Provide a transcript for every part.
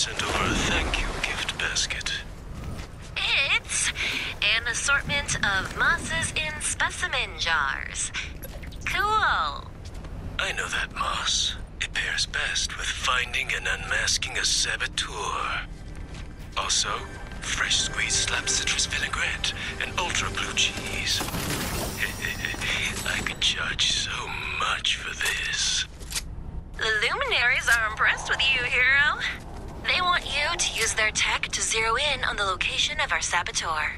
sent over a thank you gift basket. It's an assortment of mosses in specimen jars. Cool. I know that moss. It pairs best with finding and unmasking a saboteur. Also, fresh squeezed slab citrus vinaigrette and ultra blue cheese. I could charge so much for this. The luminaries are impressed with you, hero. To use their tech to zero in on the location of our saboteur.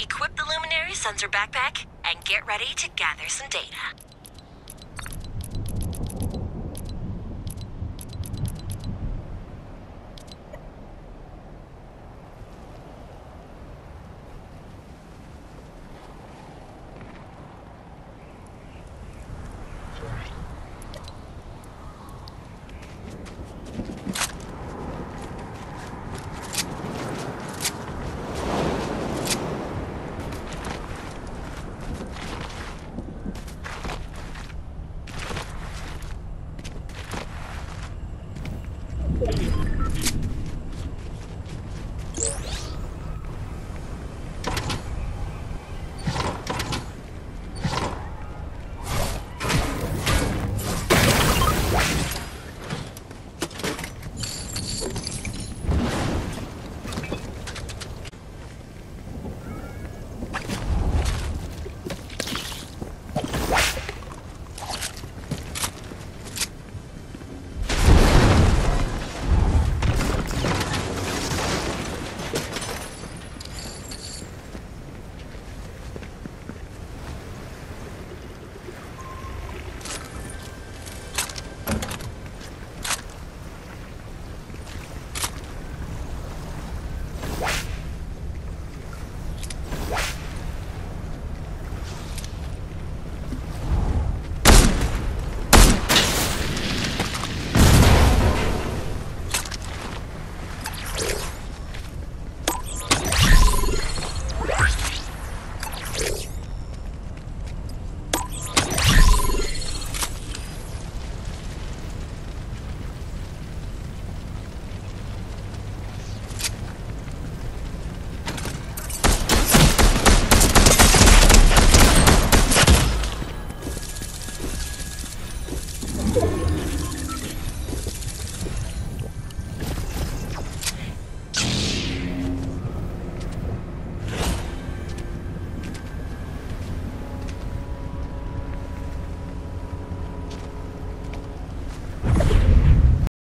Equip the luminary sensor backpack and get ready to gather some data.